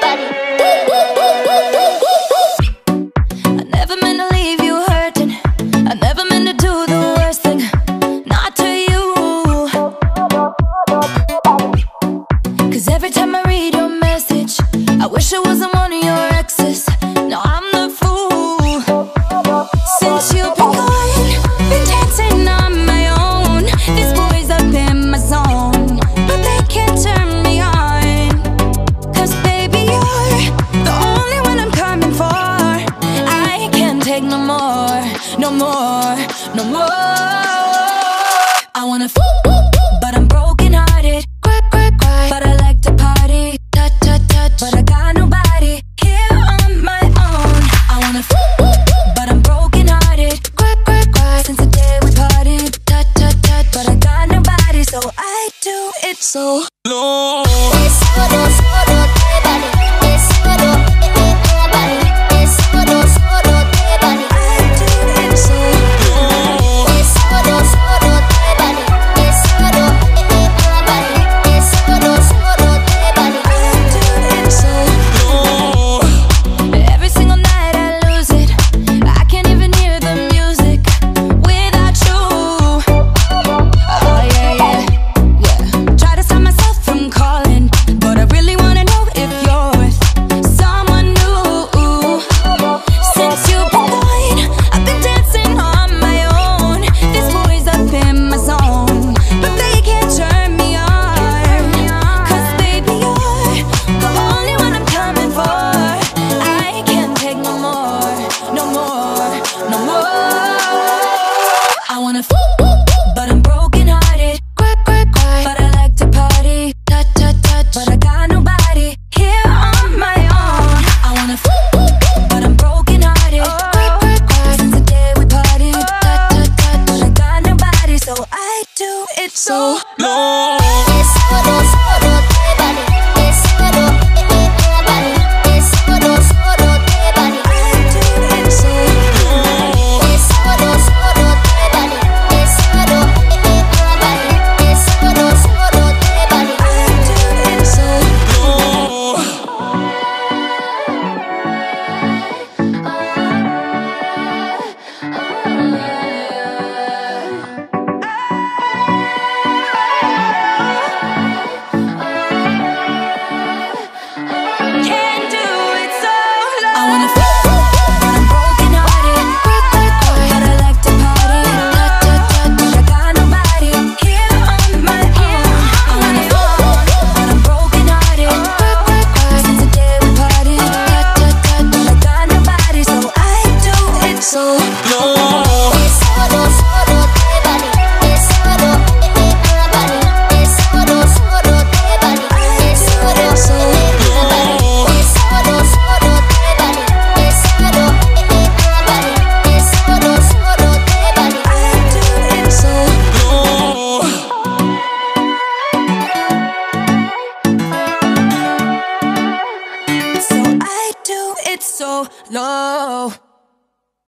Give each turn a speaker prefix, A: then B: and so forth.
A: body.
B: I never meant to leave you hurting. I never meant to do the worst thing. Not to you. Cause every time I read your message, I wish I wasn't one of your exes. No, I'm fool. Since you've take no more, no more, no more. I wanna f, but I'm broken hearted. Cry, cry, cry. But I like to party. Touch, touch, touch. But I got nobody here on my own. I wanna f, but I'm broken hearted. Cry, cry, cry. Since the day we parted. Touch, touch, touch. But I got nobody, so I do it so
C: No.
B: wanna feel
C: no.